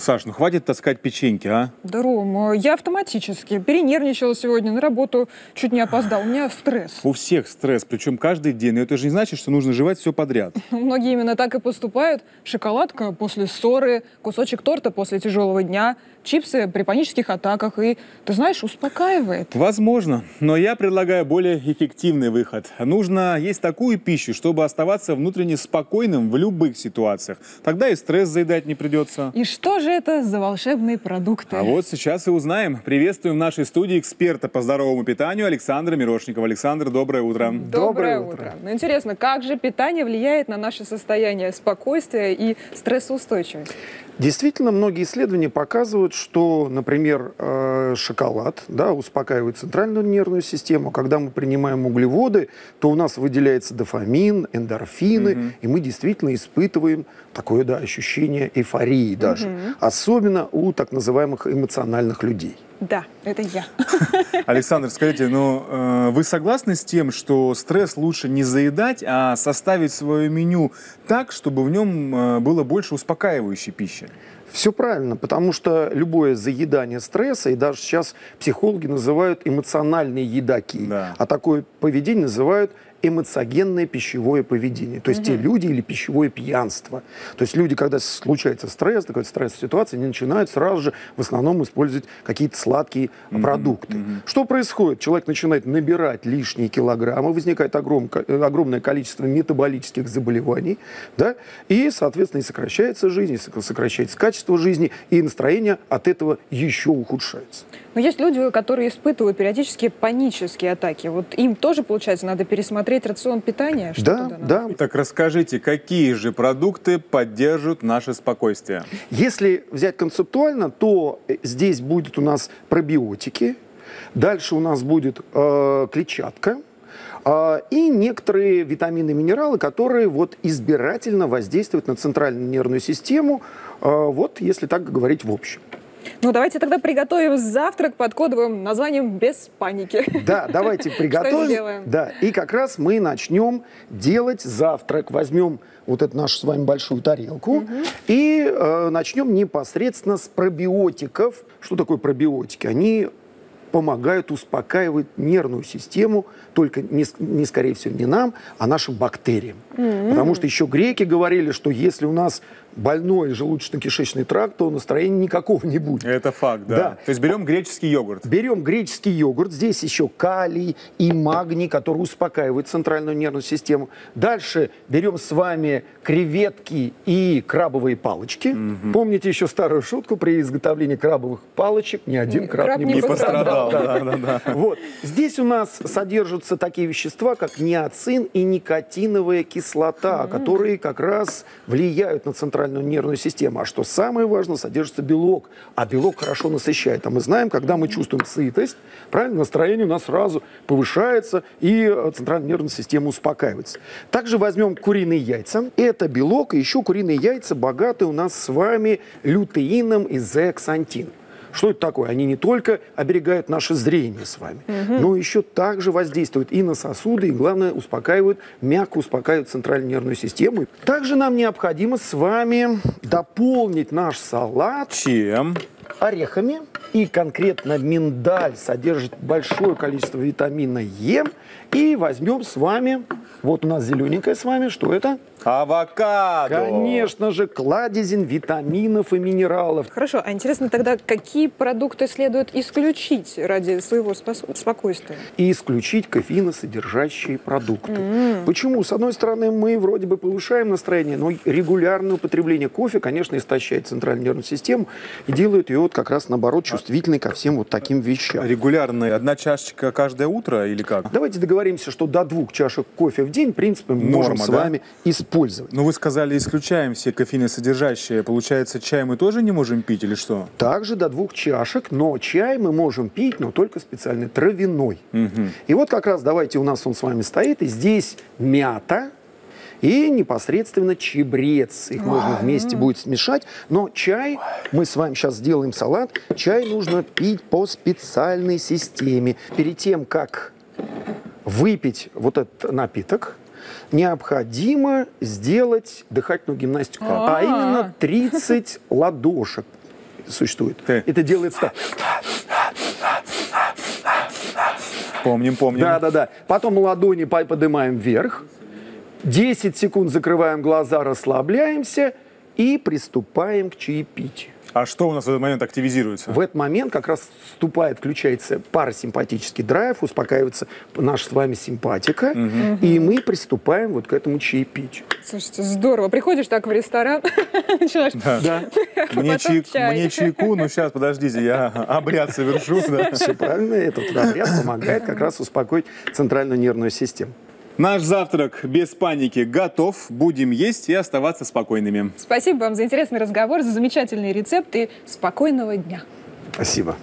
Саш, ну хватит таскать печеньки, а? Да, Ром, я автоматически перенервничала сегодня, на работу чуть не опоздал, у меня стресс. У всех стресс, причем каждый день. Но это же не значит, что нужно жевать все подряд. Многие именно так и поступают. Шоколадка после ссоры, кусочек торта после тяжелого дня, чипсы при панических атаках. И, ты знаешь, успокаивает. Возможно, но я предлагаю более эффективный выход. Нужно есть такую пищу, чтобы оставаться внутренне спокойным в любых ситуациях. Тогда и стресс заедать не придется. И что же это за волшебные продукты? А вот сейчас и узнаем. Приветствуем в нашей студии эксперта по здоровому питанию Александра Мирошникова. Александр, доброе утро. Доброе, утро. Ну, интересно, как же питание влияет на наше состояние спокойствия и стрессоустойчивости? Действительно, многие исследования показывают, что, например, э, шоколад да, успокаивает центральную нервную систему. Когда мы принимаем углеводы, то у нас выделяется дофамин, эндорфины, угу. и мы действительно испытываем такое да, ощущение эйфории даже. Угу. Особенно у так называемых эмоциональных людей. Да, это я. Александр, скажите, ну э, вы согласны с тем, что стресс лучше не заедать, а составить свое меню так, чтобы в нем э, было больше успокаивающей пищи? Все правильно, потому что любое заедание стресса, и даже сейчас психологи называют эмоциональные едаки, да. а такое поведение называют эмоциогенное пищевое поведение. То есть угу. те люди или пищевое пьянство. То есть люди, когда случается стресс, такая стрессовая ситуация, они начинают сразу же в основном использовать какие-то сладкие угу. продукты. Угу. Что происходит? Человек начинает набирать лишние килограммы, возникает огром, огромное количество метаболических заболеваний, да, и, соответственно, и сокращается жизнь, и сокращается качество жизни, и настроение от этого еще ухудшается. Но есть люди, которые испытывают периодически панические атаки. Вот им тоже, получается, надо пересмотреть рацион питания? Что да, да. Так расскажите, какие же продукты поддержат наше спокойствие? Если взять концептуально, то э, здесь будет у нас пробиотики, дальше у нас будет э, клетчатка, э, и некоторые витамины и минералы, которые вот избирательно воздействуют на центральную нервную систему, э, вот если так говорить в общем. Ну, давайте тогда приготовим завтрак под кодовым названием «Без паники». Да, давайте приготовим. Да, и как раз мы начнем делать завтрак. Возьмем вот эту нашу с вами большую тарелку угу. и э, начнем непосредственно с пробиотиков. Что такое пробиотики? Они помогают успокаивать нервную систему, только не, не скорее всего не нам, а нашим бактериям. Mm-hmm. Потому что еще греки говорили, что если у нас больной желудочно-кишечный тракт, то настроения никакого не будет. Это факт, да. да. То есть берем греческий йогурт. Берем греческий йогурт. Здесь еще калий и магний, который успокаивает центральную нервную систему. Дальше берем с вами креветки и крабовые палочки. Угу. Помните еще старую шутку при изготовлении крабовых палочек? Ни один краб, краб не, не пострадал. Да, да, да. Вот. Здесь у нас содержатся такие вещества, как неоцин и никотиновая кислота, которые как раз влияют на центральную центральную нервную систему. А что самое важное, содержится белок. А белок хорошо насыщает. А мы знаем, когда мы чувствуем сытость, правильно, настроение у нас сразу повышается, и э, центральная нервная система успокаивается. Также возьмем куриные яйца. Это белок, и еще куриные яйца богаты у нас с вами лютеином и зеаксантином. Что это такое? Они не только оберегают наше зрение с вами, угу. но еще также воздействуют и на сосуды, и, главное, успокаивают, мягко успокаивают центральную нервную систему. Также нам необходимо с вами дополнить наш салат. Чем? Орехами. И конкретно миндаль содержит большое количество витамина Е. И возьмем с вами, вот у нас зелененькая с вами, что это? Авокадо. Конечно же, кладезин витаминов и минералов. Хорошо, а интересно тогда, какие продукты следует исключить ради своего спокойствия? И исключить кофеиносодержащие продукты. Mm-hmm. Почему? С одной стороны, мы вроде бы повышаем настроение, но регулярное употребление кофе, конечно, истощает центральную нервную систему и делает ее вот как раз наоборот чувствительной ко всем вот таким вещам. Регулярная одна чашечка каждое утро или как? Давайте договоримся, что до двух чашек кофе в день, в принципе, мы Норма, можем с вами использовать использовать. Но вы сказали, исключаем все кофеиносодержащие. Получается, чай мы тоже не можем пить или что? Также до двух чашек, но чай мы можем пить, но только специальный травяной. Угу. И вот как раз давайте у нас он с вами стоит, и здесь мята, и непосредственно чебрец. Их можно вместе будет смешать. Но чай, мы с вами сейчас сделаем салат, чай нужно пить по специальной системе. Перед тем, как выпить вот этот напиток, необходимо сделать дыхательную гимнастику, а, а именно 30 ладошек существует. Так. Это делается так. Помним, помним. Да, да, да. Потом ладони по- поднимаем вверх. 10 секунд закрываем глаза, расслабляемся и приступаем к чаепитию. А что у нас в этот момент активизируется? В этот момент как раз вступает, включается парасимпатический драйв, успокаивается наша с вами симпатика, и мы приступаем вот к этому чаепитию. Слушайте, здорово. Приходишь так в ресторан, начинаешь... Да, Мне, потом чай- чай. мне чайку, ну сейчас, подождите, я обряд совершу. да. все правильно. Этот обряд помогает как раз успокоить центральную нервную систему. Наш завтрак без паники готов. Будем есть и оставаться спокойными. Спасибо вам за интересный разговор, за замечательный рецепт и спокойного дня. Спасибо.